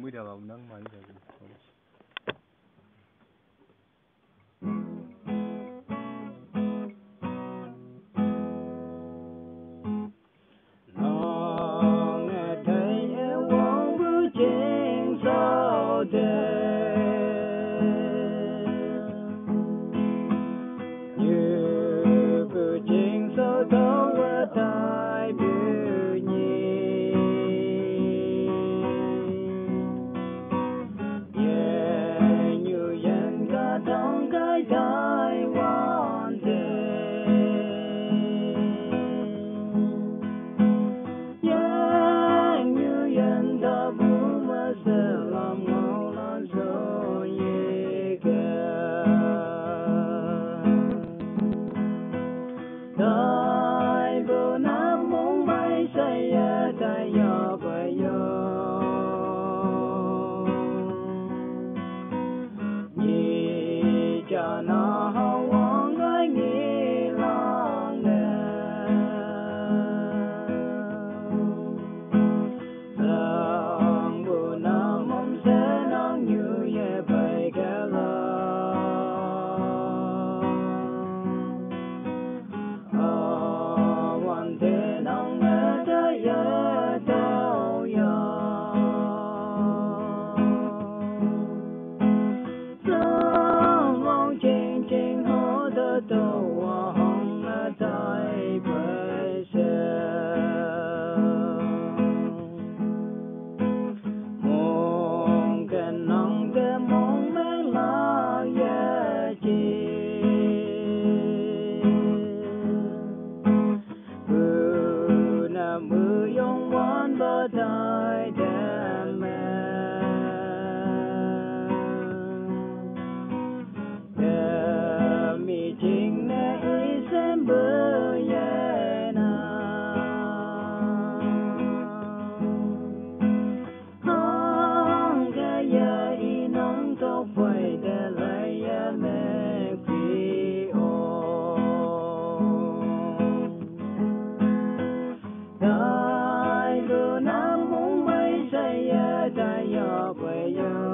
Muriaba, un. love. 再也再也不回来